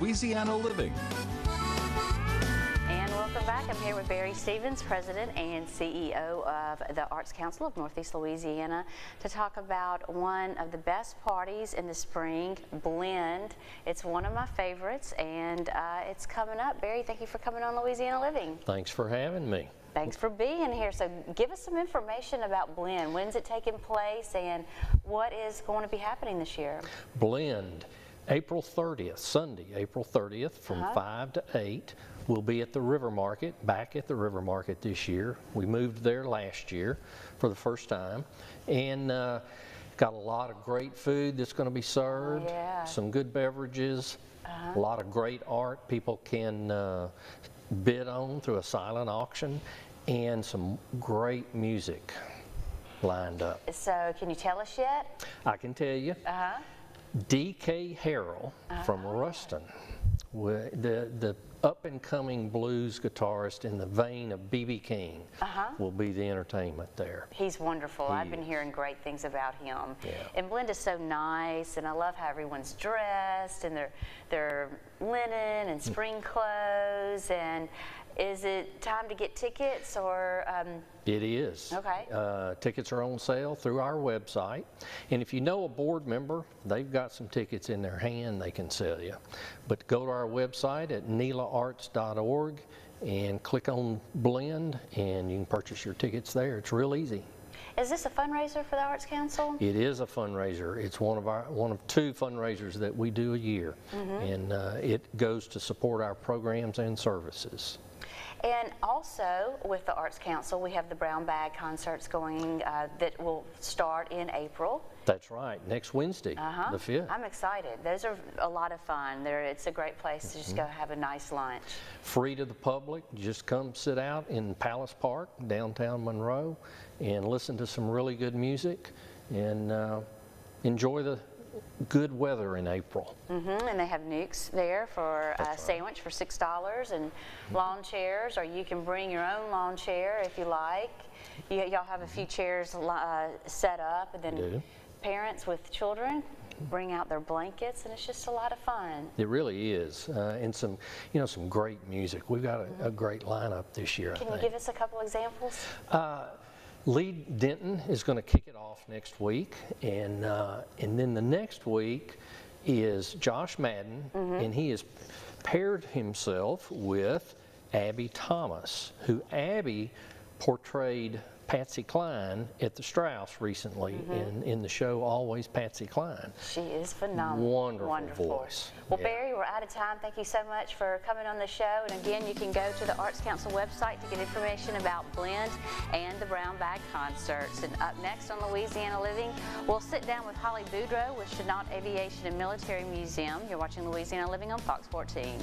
Louisiana Living. And welcome back. I'm here with Barry Stevens, President and CEO of the Arts Council of Northeast Louisiana, to talk about one of the best parties in the spring, Blend. It's one of my favorites, and uh, it's coming up. Barry, thank you for coming on Louisiana Living. Thanks for having me. Thanks for being here. So give us some information about Blend. When's it taking place and what is going to be happening this year? Blend, April 30th, Sunday, April 30th from Uh-huh. 5 to 8. We'll be at the River Market, back at the River Market this year. We moved there last year for the first time. And uh, got a lot of great food that's going to be served, yeah. some good beverages, uh -huh. a lot of great art people can uh, bid on through a silent auction, and some great music lined up. So can you tell us yet? I can tell you. Uh-huh. D.K. Harrell from ah. Ruston, the, the up and coming blues guitarist in the vein of B.B. King, uh-huh. will be the entertainment there. He's wonderful. I've been hearing great things about him. Yeah. And Blenda's so nice, and I love how everyone's dressed and their their linen and spring clothes. And is it time to get tickets or? Um, It is. Okay. Uh, tickets are on sale through our website. And if you know a board member, they've got some tickets in their hand they can sell you. But go to our website at nelaarts.org and click on Blend, and you can purchase your tickets there. It's real easy. is this a fundraiser for the Arts Council? It is a fundraiser. It's one of our one of two fundraisers that we do a year, and uh, it goes to support our programs and services. And also with the Arts Council, we have the Brown Bag concerts going uh, that will start in April. That's right. Next Wednesday, Uh-huh. the fifth. I'm excited. Those are a lot of fun. There, it's a great place to just go have a nice lunch. Free to the public. Just come sit out in Palace Park, downtown Monroe, and listen to some really good music, and uh, enjoy the good weather in April. Mm -hmm. and they have nukes there for a sandwich for six dollars and lawn chairs, or you can bring your own lawn chair if you like. You, y'all have a few chairs uh, set up, and then parents with children bring out their blankets, and it's just a lot of fun. It really is, uh, and some, you know, some great music. We've got a, a great lineup this year. Can you give us a couple examples? Lee Denton is going to kick it off next week, and uh, and then the next week is Josh Madden, Mm-hmm. and he has paired himself with Abby Thomas, who Abby portrayed Patsy Cline at the Strauss recently Mm-hmm. in, in the show Always Patsy Cline. She is phenomenal. Wonderful Wonderful. voice. Well, Yeah. Barry, we're out of time. Thank you so much for coming on the show. And again, you can go to the Arts Council website to get information about Blend and the Brown Bag concerts. And up next on Louisiana Living, we'll sit down with Holly Boudreau with Chennault Aviation and Military Museum. You're watching Louisiana Living on Fox 14.